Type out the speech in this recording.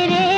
तेरे